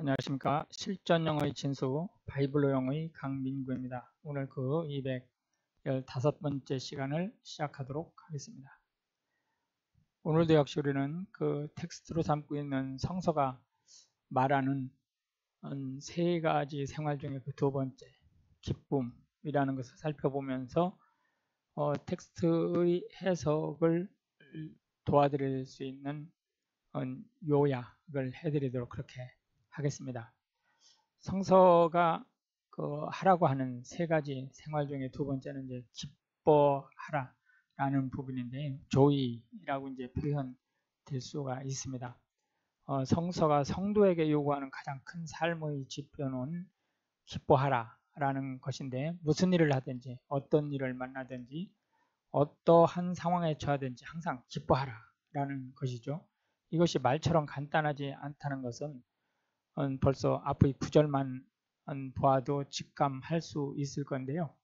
안녕하십니까. 실전 영어의 진수 바이블로 영어의 강민구입니다. 오늘 그 215번째 시간을 시작하도록 하겠습니다. 오늘도 역시 우리는 그 텍스트로 삼고 있는 성서가 말하는 세 가지 생활 중에 그 두 번째 기쁨이라는 것을 살펴보면서 어, 텍스트의 해석을 도와드릴 수 있는 요약을 해드리도록 그렇게 하겠습니다. 성서가 그 하라고 하는 세 가지 생활 중에 두 번째는 이제 기뻐하라라는 부분인데 조이라고 이제 표현될 수가 있습니다. 어, 성서가 성도에게 요구하는 가장 큰 삶의 지표는 기뻐하라라는 것인데 무슨 일을 하든지 어떤 일을 만나든지 어떠한 상황에 처하든지 항상 기뻐하라라는 것이죠. 이것이 말처럼 간단하지 않다는 것은 벌써 앞의 구절만 보아도 직감할 수 있을 건데요.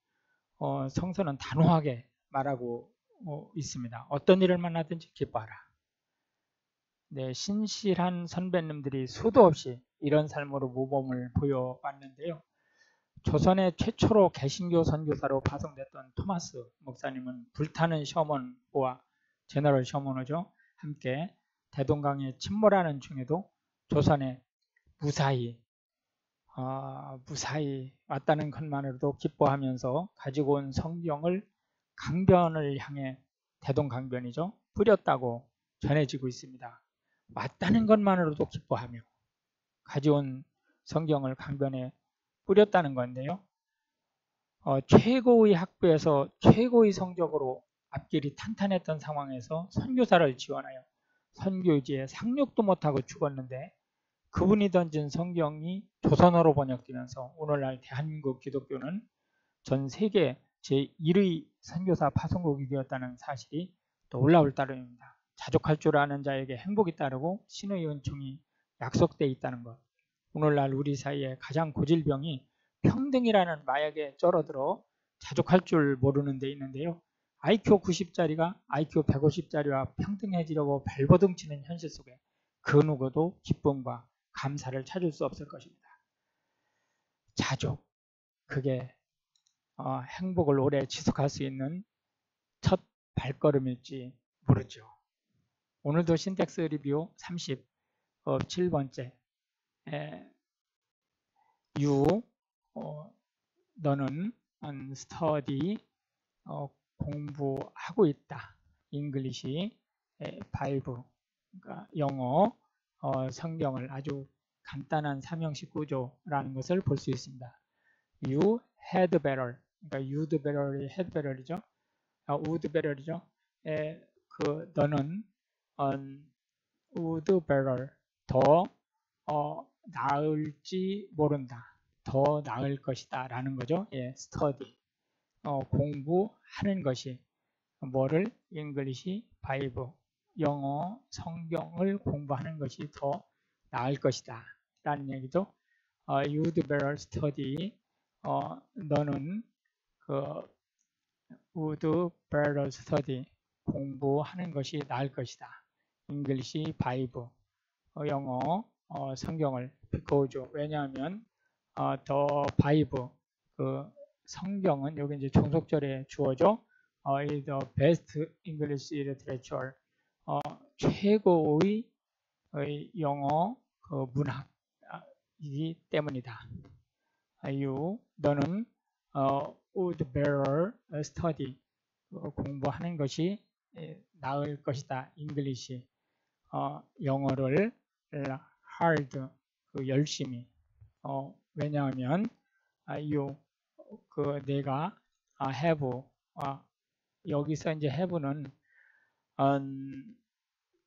어, 성서는 단호하게 말하고 어, 있습니다. 어떤 일을 만나든지 기뻐하라. 네, 신실한 선배님들이 수도 없이 이런 삶으로 모범을 보여왔는데요. 조선의 최초로 개신교 선교사로 파송됐던 토마스 목사님은 불타는 셔먼과 제너럴 셔먼호죠. 함께 대동강에 침몰하는 중에도 조선의 무사히 어, 무사히 왔다는 것만으로도 기뻐하면서 가지고 온 성경을 강변을 향해 대동강변이죠. 뿌렸다고 전해지고 있습니다. 왔다는 것만으로도 기뻐하며 가져온 성경을 강변에 뿌렸다는 건데요. 어, 최고의 학교에서 최고의 성적으로 앞길이 탄탄했던 상황에서 선교사를 지원하여 선교지에 상륙도 못하고 죽었는데 그분이 던진 성경이 조선어로 번역되면서 오늘날 대한민국 기독교는 전 세계 제1의 선교사 파송국이 되었다는 사실이 또 올라올 따름입니다. 자족할 줄 아는 자에게 행복이 따르고 신의 은총이 약속되어 있다는 것. 오늘날 우리 사이에 가장 고질병이 평등이라는 마약에 쩔어들어 자족할 줄 모르는 데 있는데요. IQ 90짜리가 IQ 150짜리와 평등해지려고 발버둥 치는 현실 속에 그 누구도 기쁨과 감사를 찾을 수 없을 것입니다. 자족, 그게 어, 행복을 오래 지속할 수 있는 첫 발걸음일지 모르죠. 오늘도 syntax review 37번째 에, you 어, 너는 스터디 어, 공부하고 있다. English Bible 그러니까 영어 어, 성경을 아주 간단한 삼형식 구조라는 것을 볼 수 있습니다. You had better, 그러니까 you'd better이 had better이죠. 어, would better이죠. 에, 그 너는 um, would better 더 어, 나을지 모른다. 더 나을 것이다 라는 거죠. 예, study 어, 공부하는 것이 뭐를 English Bible 영어 성경을 공부하는 것이 더 나을 것이다 라는 얘기죠. 어, you'd better study 어, 너는 그 would better study 공부하는 것이 나을 것이다. English Bible 어, 영어 어, 성경을 because 왜냐하면 어, the Bible 그 성경은 여기 이제 종속절에 주어져 어, the best English literature 어, 최고의 영어 그 문학이기 때문이다. you 너는 어, would better study 어, 공부하는 것이 나을 것이다. English 어, 영어를 hard 그 열심히 어, 왜냐하면 you 그 내가 have 아, 여기서 이제 have는 음,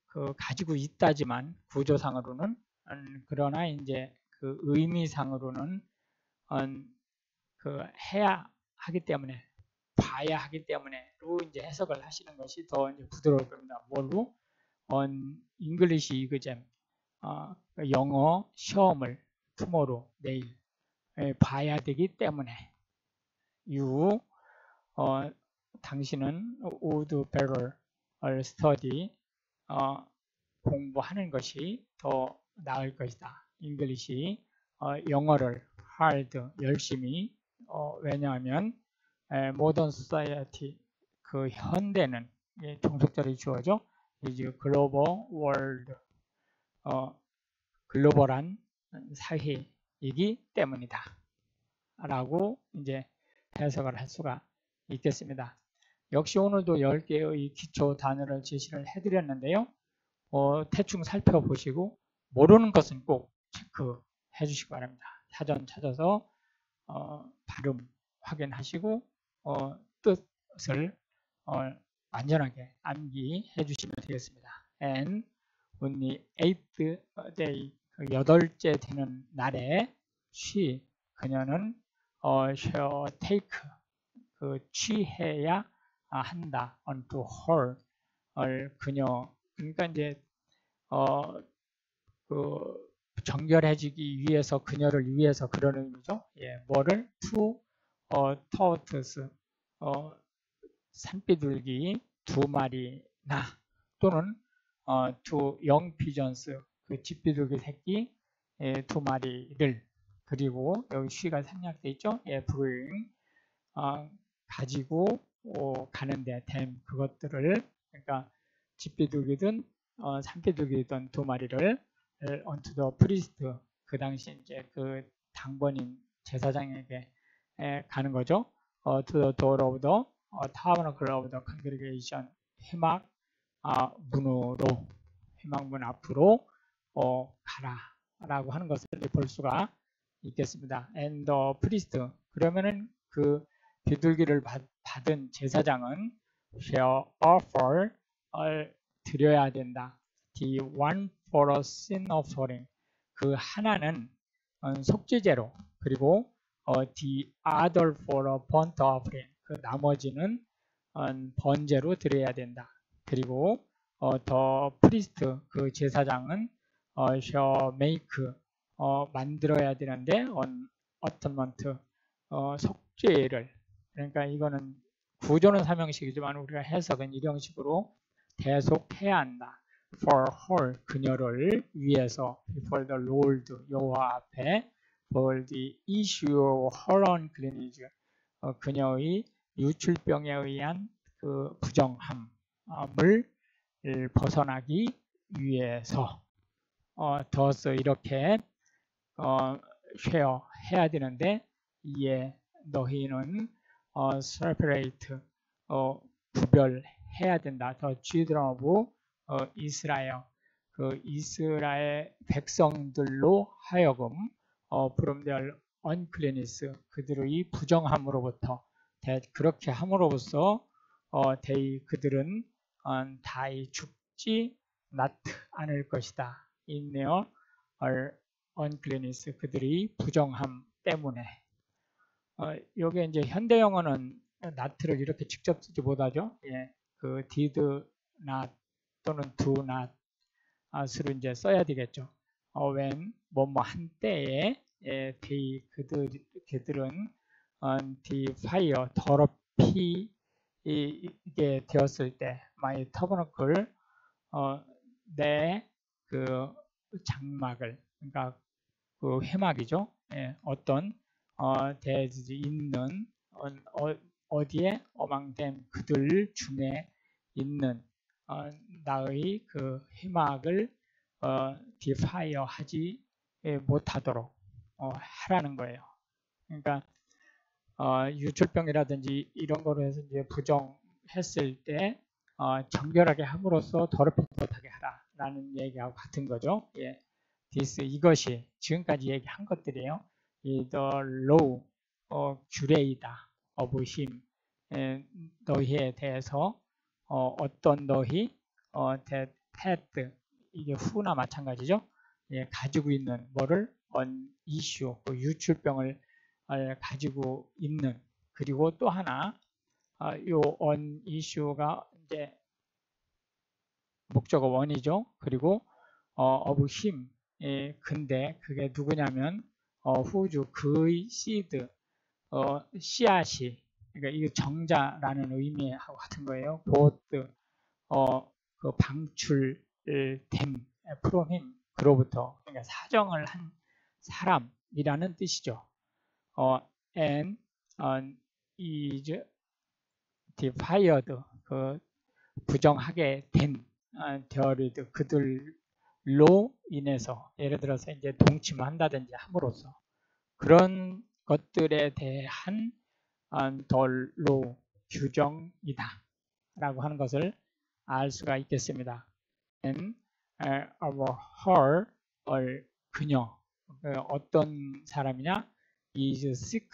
그 가지고 있다지만 구조상으로는 음, 그러나 이제 그 의미상으로는 음, 그 해야 하기 때문에 봐야 하기 때문에로 이제 해석을 하시는 것이 더 이제 부드러울 겁니다. 뭘로? on English exam 어, 영어 시험을 tomorrow 내일 봐야 되기 때문에 you 어, 당신은 would better study 어, 공부하는 것이 더 나을 것이다. English이 어, 영어를 hard 열심히 어, 왜냐하면 에, modern society 그 현대는 예, 종속절이 주어져 이제 글로벌 월드 어, 글로벌한 사회이기 때문이다. 라고 이제 해석을 할 수가 있겠습니다. 역시 오늘도 10개의 기초 단어를 제시를 해드렸는데요. 어, 대충 살펴보시고 모르는 것은 꼭 체크해 주시기 바랍니다. 사전 찾아서 어, 발음 확인하시고 어, 뜻을 어, 완전하게 암기해 주시면 되겠습니다. And on the eighth day, 그 여덟째 되는 날에 she, 그녀는 어, shall take, 그 취해야 한다, unto her, 을 그녀, 그러니까 이제 어, 그 정결해지기 위해서 그녀를 위해서 그러는 의미죠. 예, 뭐를? to 어, tortoise. 어, 산비둘기 두 마리나. 또는 어, to young pigeons. 그 집비둘기 새끼 예, 두 마리를. 그리고 여기 쉬가 생략돼 있죠. 예, bring 어, 가지고 어, 가는데 댐 그것들을 그러니까 집비둘기든 어, 산비둘기든 두 마리를 onto the priest 그 당시 이제 그 당번인 제사장에게 에, 가는 거죠. 어, to the door of the 어, tabernacle of the congregation 회막 아, 문으로 회막문 앞으로 어, 가라라고 하는 것을 볼 수가 있겠습니다. And the priest 그러면은 그 비둘기를 받, 받은 제사장은 shall offer을 드려야 된다. The one for a sin offering 그 하나는 속죄제로 그리고 어, the other for a burnt offering 그 나머지는 번제로 드려야 된다. 그리고 어, the priest 그 제사장은 어, shall make 어, 만들어야 되는데 on atonement 어, 속죄를 그러니까 이거는 구조는 삼형식이지만 우리가 해석은 일형식으로 대속해야 한다. for her 그녀를 위해서. Before the Lord 여호와 앞에. For the issue of her uncleanness 어, 그녀의 유출병에 의한 그 부정함을 벗어나기 위해서. 어, 더서 이렇게 어, 쉐어 해야 되는데 이에 너희는 어, separate 어, 구별해야 된다. 더 children of 어, 이스라엘 그 이스라엘 백성들로 하여금 어, from their uncleanness 그들의 부정함으로부터 그렇게 함으로써 어, they 그들은 어, 다이 죽지 not 않을 것이다. in their uncleanness 그들이 부정함 때문에 어, 요게 이제 현대 영어는 not를 이렇게 직접 쓰지 못하죠. 예, 그 did not 또는 do not으로 이제 써야 되겠죠. 어, when 뭐뭐 한때에 예, they 그들 그들은 the fire 더럽히게 되었을 때 my tabernacle 어, 내그 장막을 그러니까 그 회막이죠. 예, 어떤 어, 대지 있는 어, 디에 어망된 그들 중에 있는 어, 나의 그 희망을 어, 디파이어 하지 못하도록 어, 하라는 거예요. 그러니까 어, 유출병이라든지 이런 거로 해서 이제 부정했을 때 어, 정결하게 함으로써 더럽히지 못하게 하라라는 얘기하고 같은 거죠. 예, this 이것이 지금까지 얘기한 것들이에요. 이 the law 어, of him 에, 너희에 대해서 어, 어떤 너희 어, that had 이게 후나 마찬가지죠. 예, 가지고 있는 뭐를? on issue 그 유출병을 어, 가지고 있는. 그리고 또 하나 어, 요 on issue가 이제 목적어 원이죠. 그리고 어, him 예, 근데 그게 누구냐면 어, 후주 그의 seed 어, 씨앗이 그러니까 이게 정자라는 의미하고 같은 거예요. 보드 어, 그 방출된 from him 그로부터 그러니까 사정을 한 사람이라는 뜻이죠. 어, and uh, is defied 그 부정하게 된 어, 되어리드 그들 로 인해서 예를 들어서 이제 동침한다든지 함으로써 그런 것들에 대한 덜로 규정이다 라고 하는 것을 알 수가 있겠습니다. And of her, or 그녀 어떤 사람이냐 is sick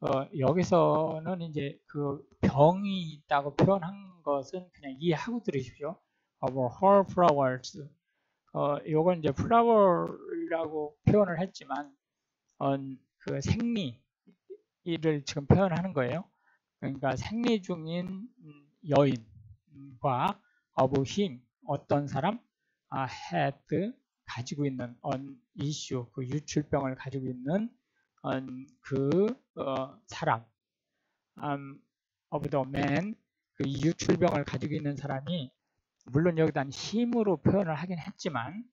어, 여기서는 이제 그 병이 있다고 표현한 것은 그냥 이해하고 들으십시오. of her flowers 어, 요건 이제 flower라고 표현을 했지만 어, 그 생리를 지금 표현하는 거예요. 그러니까 생리 중인 여인과 of him 어떤 사람 아, had 가지고 있는 on issue 그 유출병을 가지고 있는 on 그 어, 사람 um, of the man 그 유출병을 가지고 있는 사람이 물론 여기다 힘으로 표현을 하긴 했지만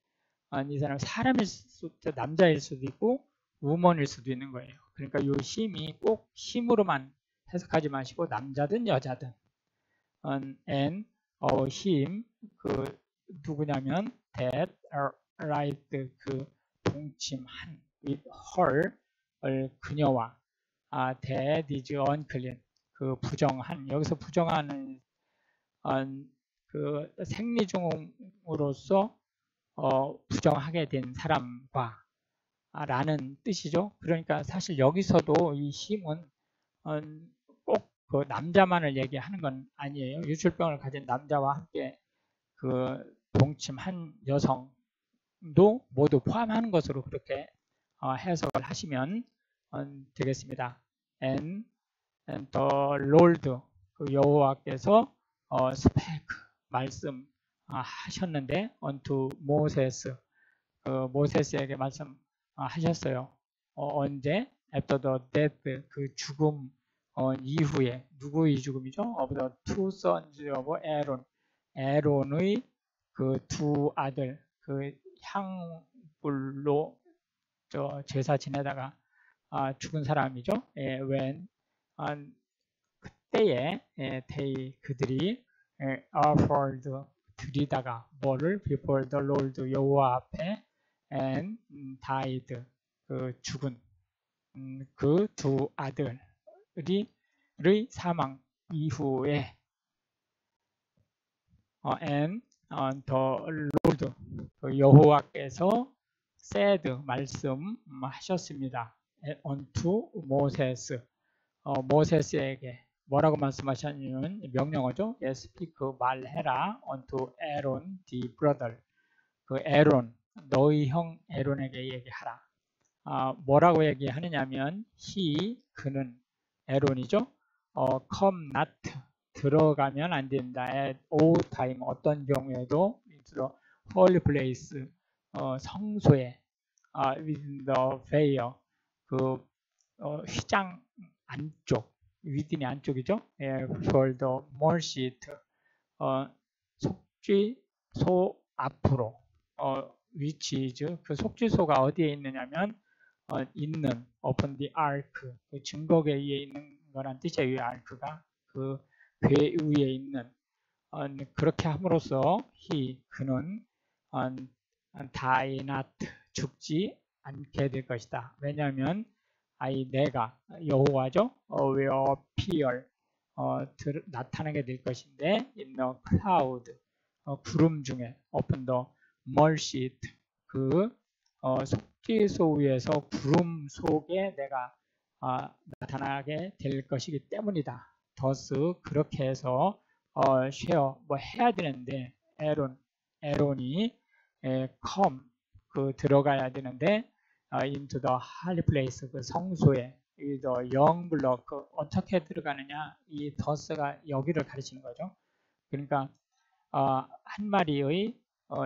어, 이 사람 사람일 수도 남자일 수도 있고 우먼일 수도 있는 거예요. 그러니까 이 힘이 꼭 힘으로만 해석하지 마시고 남자든 여자든 and 어, 힘, 그 누구냐면 that right 그 동침한 with her 을 그녀와 아, that is unclean 그 부정한 여기서 부정하는 음, 그 생리종으로서 어, 부정하게 된 사람과 아, 라는 뜻이죠. 그러니까 사실 여기서도 이 힘은 음, 꼭그 남자만을 얘기하는 건 아니에요. 유출병을 가진 남자와 함께 그 동침한 여성도 모두 포함하는 것으로 그렇게 어, 해석을 하시면 어, 되겠습니다. And, and the Lord 그 여호와께서 어, 스펙 말씀 아, 하셨는데 unto Moses 그 모세스에게 말씀 아, 하셨어요. 어, 언제? After the death 그 죽음 어, 이후에 누구의 죽음이죠? Of the two sons of Aaron 에론의 그 두 아들 그 향불로 저 제사 지내다가 아, 죽은 사람이죠. 예, when 아, 그때에 예, they 그들이 예, offered 드리다가 뭐를 before the Lord 여호와 앞에 and died 그 죽은 음, 그두 아들이 사망 이후에 어, and 어, the Lord 그 여호와께서 said 말씀하셨습니다. unto Moses 어, 모세스에게 뭐라고 말씀하셨냐면 명령어죠. Yes, speak 말해라 unto Aaron the brother 그 에론 너희 형 에론에게 얘기하라. 아, 뭐라고 얘기하느냐면 he 그는 에론이죠. 어, come not 들어가면 안 된다. at all time 어떤 경우에도 들어 holy place 어, 성소에 어, within the veil 그 어, 휘장 안쪽 within이 안쪽이죠. 예, for the mercy 어, 속죄소 앞으로 어, which is 그 속죄소가 어디에 있느냐면 어, 있는 upon the ark 그 증거계 위에 있는 거란 뜻이에요. 이 아크가 그궤 위에 있는 어, 그렇게 함으로써 he 그는 어, die not 죽지 않게 될 것이다. 왜냐하면 아이 내가 여호와죠. 어, will appear 어, 들, 나타나게 될 것인데 in the cloud 어, 구름 중에 open the mercy 그 어, 속죄소 위에서 구름 속에 내가 어, 나타나게 될 것이기 때문이다. 더스 그렇게 해서 어, 쉐어 뭐 해야 되는데 에론 에론이 에, come 그 들어가야 되는데 어, into the holy place 그 성소에 이더 영블럭 그 어떻게 들어가느냐 이 더스가 여기를 가르치는 거죠. 그러니까 어, 한 마리의 어,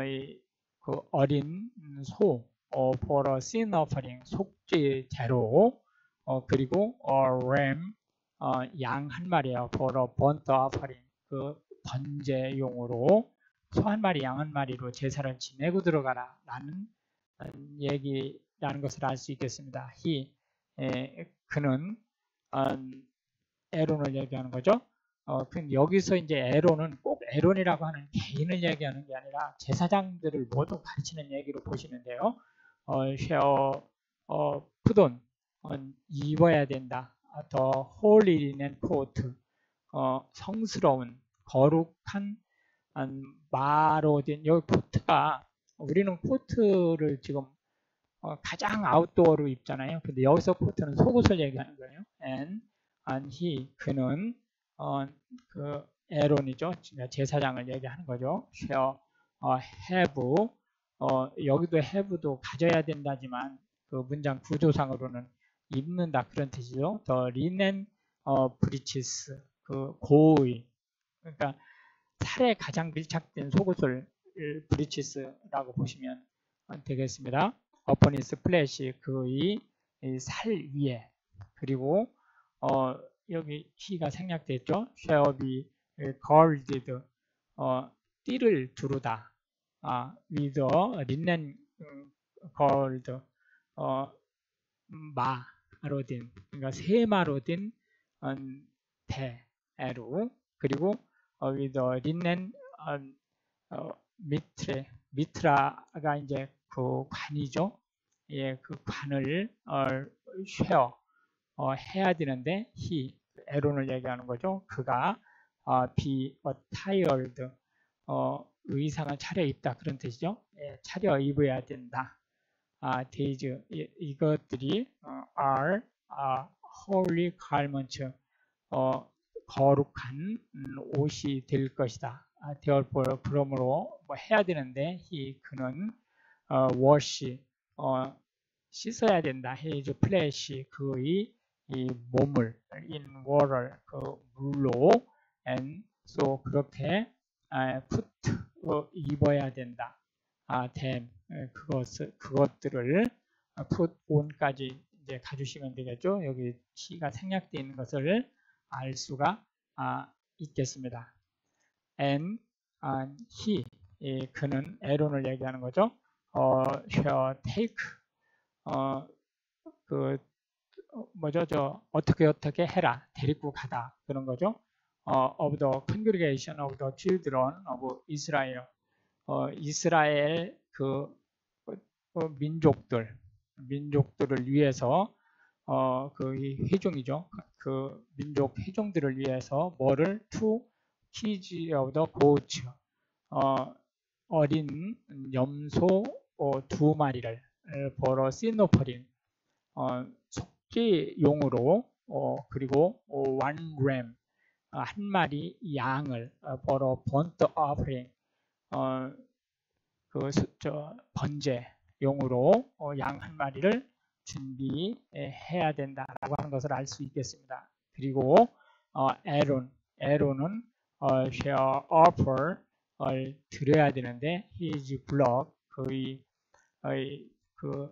그 어린 소 어, for a sin offering 속죄 제로 어, 그리고 어, ram 어, 양 한 마리야 for a burnt offering 그 번제용으로 소 한 마리, 양 한 마리로 제사를 지내고 들어가라 라는 얘기 라는 것을 알 수 있겠습니다. he 에, 그는 음, 에론을 얘기하는 거죠. 어, 그 여기서 이제 에론은 꼭 에론이라고 하는 개인을 얘기하는 게 아니라 제사장들을 모두 가르치는 얘기로 보시면 돼요. 어, shall, 어, put on, 어, 입어야 된다. the holy linen coat, 어, 성스러운, 거룩한 음, 마로 된, 여기 코트가, 우리는 코트를 지금 어, 가장 아웃도어로 입잖아요. 근데 여기서 코트는 속옷을 얘기하는 거예요. and, and he, 그는 어, 그 에론이죠. 제사장을 얘기하는 거죠. shall 어, have 어, 여기도 have도 가져야 된다지만 그 문장 구조상으로는 입는다 그런 뜻이죠. 더 linen 어, breeches 그 고의 그러니까 살에 가장 밀착된 속옷을 브리치스라고 보시면 되겠습니다. His flesh 그의 살 위에. 그리고 어, 여기 키가 생략됐죠. shall be 어, 띠를 두르다. 아, with a linen gold 어, 마로 된 그러니까 세마로 된 음, 대로. 그리고 어, with a linen 음, 어, 미트레 미트라가 이제 그 관이죠. 예, 그 관을 어, 쉐어 어, 해야 되는데 he 에론을 얘기하는 거죠. 그가 어, be attired 어, 의상을 차려 입다 그런 뜻이죠. 예, 차려 입어야 된다. 아, days 이, 이것들이 어, are 아, holy garments 어, 거룩한 음, 옷이 될 것이다. 아, therefore 그러므로 뭐 해야 되는데 he 그는 어, wash 어, 씻어야 된다. his flesh 그의 이 몸을 in water 그 물로 and so 그렇게 아, put 어, 입어야 된다. 아, them 그것 그것들을 put on까지 이제 가주시면 되겠죠. 여기 시가 생략되어 있는 것을 알 수가 아, 있겠습니다. and, and he 예, 그는 에론을 얘기하는 거죠. 어, shall take 어, 그 뭐죠? 저 어떻게 어떻게 해라 데리고 가다 그런 거죠. 어, of the congregation of the children of Israel. 어, 이스라엘 그 어, 민족들 민족들을 위해서 어, 그 회종이죠. 그 민족 회종들을 위해서 뭐를 to kids of the goats 어, 어린 염소 어, 두 마리를 벌어 시노퍼린 어, 속죄용으로 어, 그리고 one ram 어, 한 마리 양을 어, 벌어 번트 offering 어, 그 저, 번제용으로 어, 양한 마리를 준비해야 된다라고 하는 것을 알 수 있겠습니다. 그리고 어, 에론, 에론은 어, shall offer을 드려야 되는데 blood 그의, 그의 그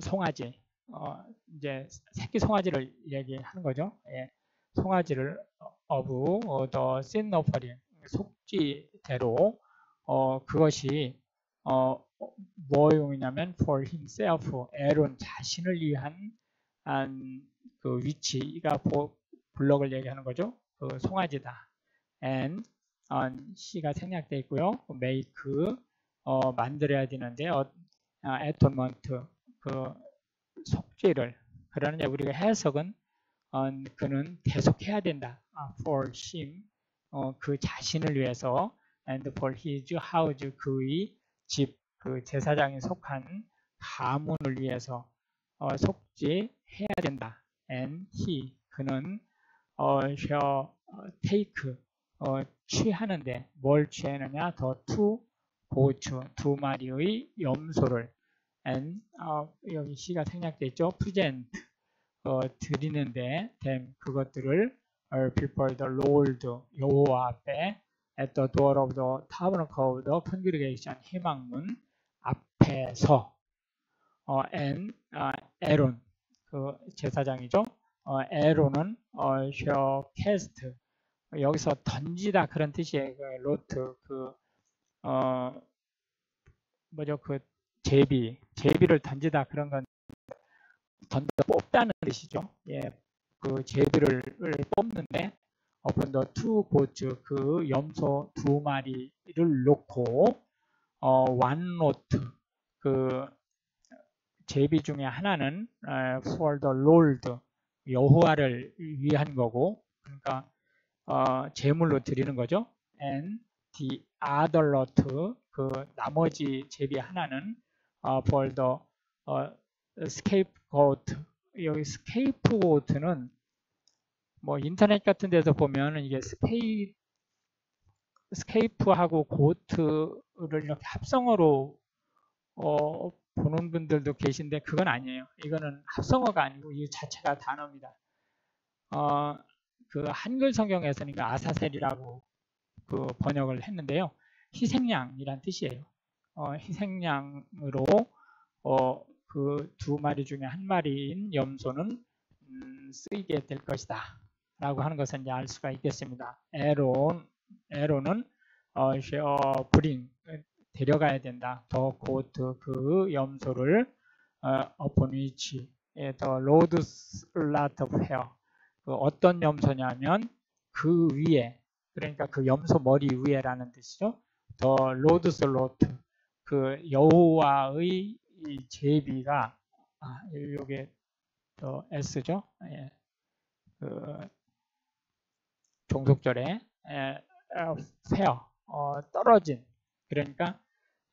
송아지 어, 이제 새끼 송아지를 얘기하는 거죠. 예, 송아지를 of the sin offering 속지대로 어, 그것이 어, 뭐용이냐면 for himself, 에론 자신을 위한 한, 그 위치가 블럭을 얘기하는 거죠. 그 송아지다. and on C가 생략되어 있고요. make 어, 만들어야 되는데 어, 아, atonement 그 속죄를 그러는 우리가 해석은 어, 그는 계속해야 된다. 아, for him 어, 그 자신을 위해서 and for his house 그의 집, 그 제사장에 속한 가문을 위해서 어, 속죄해야 된다. and he 그는 어, shall take 어, 취하는데 뭘 취하느냐 더투 고추 두 마리의 염소를 and 어, 여기 시가 생략되어 있죠. present 어, 드리는데 them 그것들을 before the Lord 여호와 앞에 at the door of the tabernacle of the congregation 희망문 앞에서 어, and 어, 에론 그 제사장이죠. 어, 에론은 어, shall cast 여기서 던지다 그런 뜻이에요. 그 로트 그 어 뭐죠 그 제비 제비를 던지다 그런 건 던져 뽑다는 뜻이죠. 예, 그 제비를 뽑는데 the two goats 그 염소 두 마리를 놓고 어, note 그 제비 중에 하나는 어, for the Lord 여호와를 위한 거고 그러니까 어, 제물로 드리는 거죠. and the lot 그 나머지 제비 하나는 어, the 어, scapegoat 여기 scapegoat는 뭐 인터넷 같은 데서 보면 이게 스페이 스케이프하고 고트를 이렇게 합성어로 어, 보는 분들도 계신데 그건 아니에요. 이거는 합성어가 아니고 이 자체가 단어입니다. 어, 그 한글 성경에서는 그 아사셀이라고 그 번역을 했는데요. 희생양이란 뜻이에요. 어, 희생양으로 어, 그 두 마리 중에 한 마리인 염소는 음, 쓰이게 될 것이다. 라고 하는 것은 이제 알 수가 있겠습니다. 에론, 에론은 어, 어, bring, 데려가야 된다. the goat 그 염소를 어, upon which the Lord's lot fell 그 어떤 염소냐면 그 위에 그러니까 그 염소 머리 위에라는 뜻이죠. the Lord's lot 그 여호와의 제비가 아, 요게 더 S죠. 예. 그 종속절에 페어 어, 떨어진 그러니까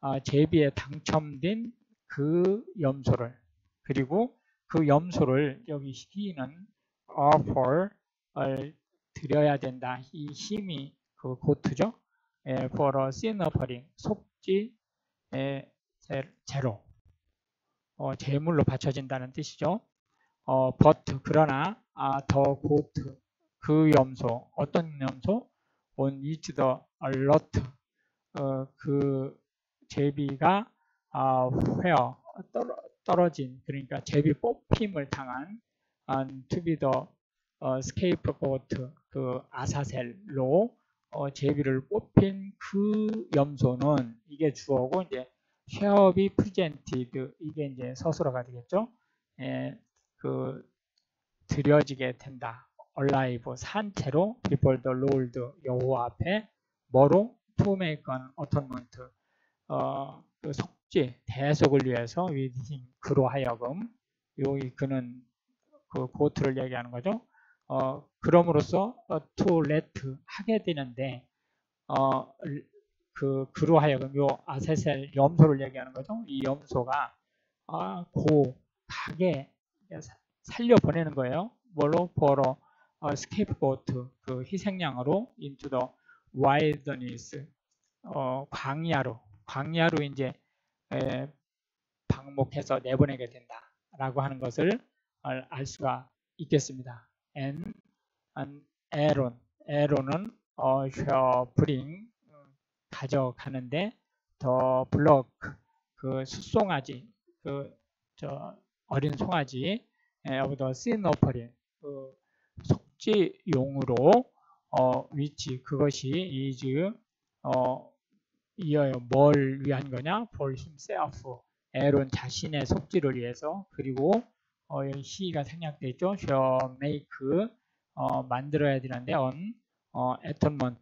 어, 제비에 당첨된 그 염소를 그리고 그 염소를 여기 희는 offer을 드려야 된다. 이 힘이 그 고트죠. 에, for a sin offering 속지 에, 제로 어, 제물로 바쳐진다는 뜻이죠. 어, but 그러나 아, 더 고트 그 염소 어떤 염소? on each the alert 어, 그 제비가 아, 회어 떨어, 떨어진 그러니까 제비 뽑힘을 당한 한 to be the 어, scapegoat 그 아사셀로 어, 제비를 뽑힌 그 염소는 이게 주어고 이제 be presented 이게 이제 서술어가 되겠죠. 예, 그 드려지게 된다. alive 산채로 before 여호와 앞에 뭐로 an atonement 어, 그 속죄 대속을 위해서 him 그로 하여금 여기 그는 그 고트를 얘기하는 거죠. 어, 그럼으로써 어, to let 하게 되는데 어, 그 그로 하여금 요 아세셀 염소를 얘기하는 거죠. 이 염소가 아, 고 가게 살려 보내는 거예요. 뭘로 벌어 어, scapegoat 그 희생양으로 into the wilderness 어, 광야로 광야로 이제 에, 방목해서 내보내게 된다라고 하는 것을 알 수가 있겠습니다. And, and Aaron, Aaron은 어, shall bring 가져가는데 더 블럭 그 숫송아지 그 저 어린 송아지 of the sin offering 그 속죄용으로 어, 위치 그것이 is 어, 이어요. 뭘 위한 거냐? for himself. 에론 자신의 속죄를 위해서. 그리고 어, 시가 생략되어 있죠. Shall make 어, 만들어야 되는데 on 어, atonement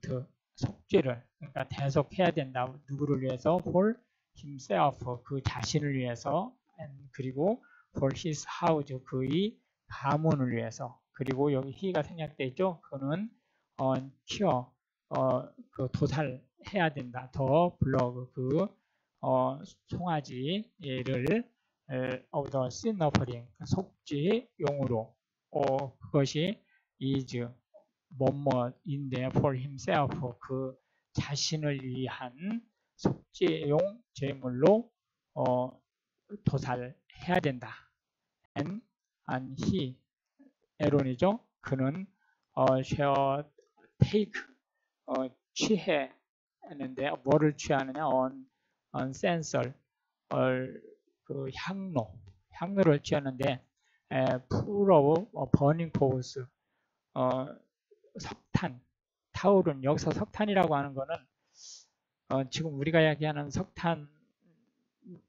속죄를 그러니까 대속해야 된다. 누구를 위해서? For himself 그 자신을 위해서. 그리고 for his house 그의 가문을 위해서. 그리고 여기 he가 생략되어 있죠. 그는 어, cure, 어, 그 도살해야 된다. 더 블러그 그 어, 송아지를 of the sin offering 속죄용으로 어, 그것이 is 뭐뭐인데 for himself 그 자신을 위한 속죄용 제물로 어, 도살해야 된다. and, and he 에론이죠. 그는 어, shall take 어, 취해는데 뭐를 취하느냐 on, on censer 어, 그 향로 향로를 어, burning coals 어, 석탄 타오른 여기서 석탄이라고 하는 거는 어, 지금 우리가 이야기하는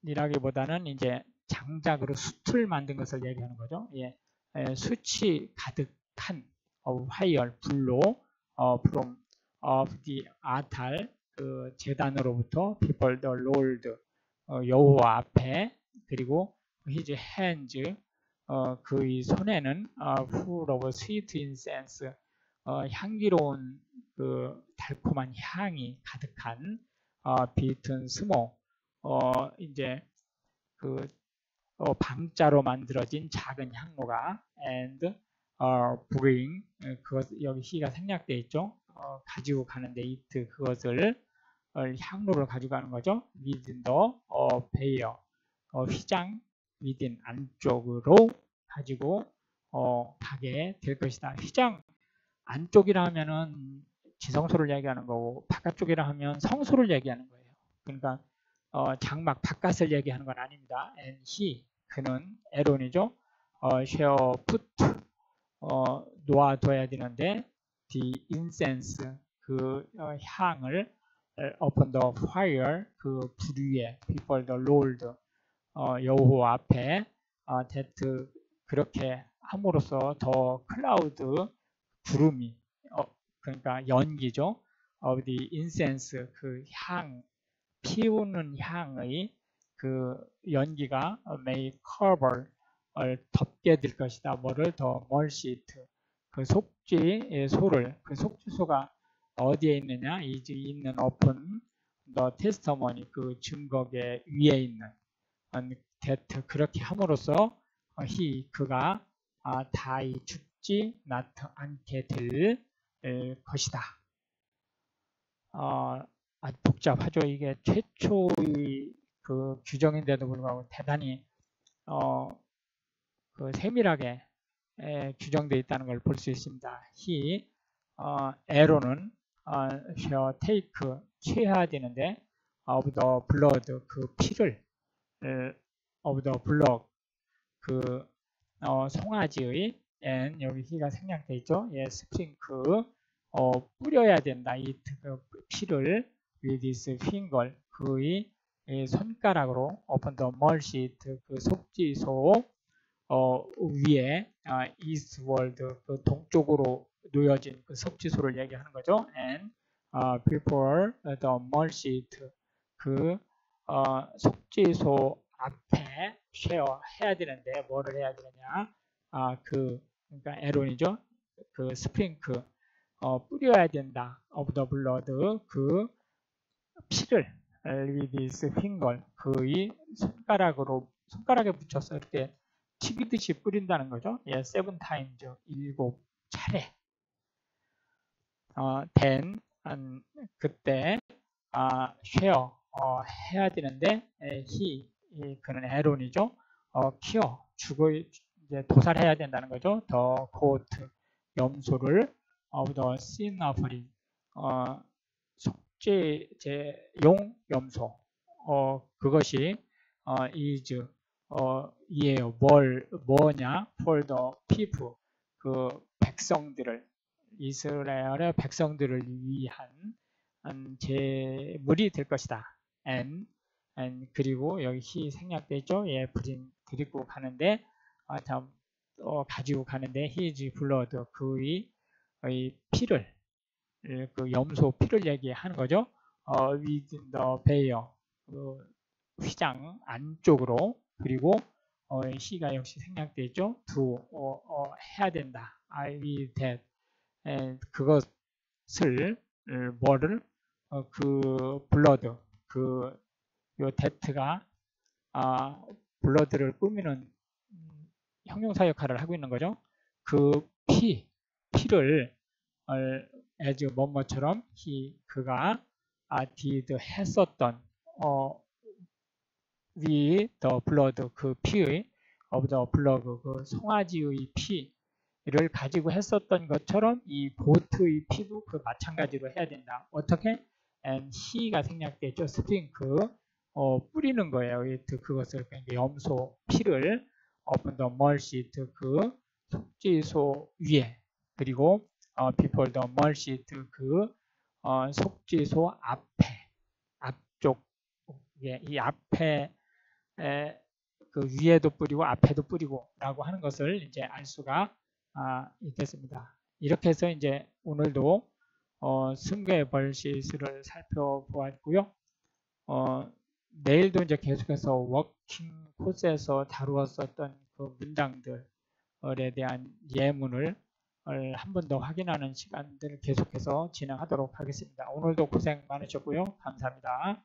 석탄이라기보다는 이제 장작으로 숯을 만든 것을 얘기하는 거죠. 예, 예 숯이 가득한 어, 화열 불로 어, from of the altar 그 재단으로부터 people the Lord 어, 여호와 앞에 그리고 his hands 어, 그의 손에는 어, full of sweet incense 어, 향기로운 그 달콤한 향이 가득한 어, 비튼 스모 어, 이제 그 어, 방자로 만들어진 작은 향로가 and 어, bring 그것 여기 시가 생략되어 있죠. 어, 가지고 가는데 it 그것을 어, 향로를 가져가는 거죠. within the 어, bear 어, 휘장 within 안쪽으로 가지고 어, 가게 될 것이다. 휘장 안쪽이라 하면은 지성소를 얘기하는 거고 바깥쪽이라 하면 성소를 얘기하는 거예요. 그러니까 어, 장막 바깥을 얘기하는 건 아닙니다. and he 그는 에론이죠. 어, shall put 어, 놓아둬야 되는데 the incense 그 어, 향을 upon the fire 그 불 위에 before the Lord 어, 여호와 앞에 어, that 그렇게 함으로써 더 클라우드 구름이 어, 그러니까 연기죠. the incense 그향 피우는 향의 그 연기가 may cover 을 덮게 될 것이다. 뭐를 더 멀시트 그 속지 소를 그 속지소가 어디에 있느냐 이 있는 open the testimony 그 증거계 위에 있는 that 그렇게 함으로써 he 그가 아, 다이 죽지 not 않게 될 것이다. 어, 아주 복잡하죠. 이게 최초의 그 규정인데도 불구하고 대단히 어, 그 세밀하게 에, 규정되어 있다는 걸 볼 수 있습니다. he 어, 에로는 어, shall take 취해야 되는데 of the blood 그 피를 of the blood 그 어, 송아지의 and 여기 he가 생략되어 있죠. 예, 스프링크 어, 뿌려야 된다. 이그 피를 with his finger 그의 손가락으로 open the mercy 그 속지소 어, 위에 아, eastward 그 동쪽으로 놓여진 그 석지소를 얘기하는 거죠. and uh, before the mercy 그 어, 속지소 앞에 쉐어 해야 되는데 뭐를 해야 되느냐? 아, 그 그러니까 에론이죠. 그 스프링크 어, 뿌려야 된다. of the blood 그 피를 with his finger 그의 손가락으로 손가락에 붙여서 이렇게 튀기듯이 뿌린다는 거죠. 예, seven times 일곱 차례. 어, then 한 그때 아, share 어, 해야 되는데 이, 그는 에론이죠. 어, 키어 죽어 이제 도살해야 된다는 거죠. 더 코트 염소를 of the sin offering 어, 속죄 제용 염소 어, 그것이 어, is 어, 이에요. 뭘 뭐냐? for the people 그 백성들을 이스라엘의 백성들을 위한 제물이 될 것이다. And and 그리고 여기 히 생략돼 있죠. 예, 부린 드리고 가는데 아, 참 어, 가지고 가는데 his blood 그의 피를 그 염소 피를 얘기하는 거죠. 어, with the bear 그 휘장 안쪽으로 그리고 어, 시가 역시 생략돼 있죠. to 어, 어, 해야 된다. I will that 에, 그것을 뭐를 어, 그 blood 그요 that가 아, blood를 꾸미는 형용사 역할을 하고 있는 거죠. 그 피, 피를 as 뭐뭐처럼 he 그가 아, did 했었던 어, with the blood 그 피의 of the blood 그 송아지의 피를 가지고 했었던 것처럼 이 보트의 피도 그 마찬가지로 해야 된다. 어떻게? And he가 생략되죠. 스핑크 어, 뿌리는 거예요. 그것을 그러니까 염소 피를 open the mercy 그 속지소 위에 그리고 어, before the mercy 그 어, 속지소 앞에 이게 이 앞에 에, 그 위에도 뿌리고 앞에도 뿌리고 라고 하는 것을 이제 알 수가 아, 있겠습니다. 이렇게 해서 이제 오늘도 어, 성경 verses를 살펴보았고요. 어, 내일도 이제 계속해서 워킹 코스에서 다루었었던 그 문장들에 대한 예문을 한 번 더 확인하는 시간들을 계속해서 진행하도록 하겠습니다. 오늘도 고생 많으셨고요. 감사합니다.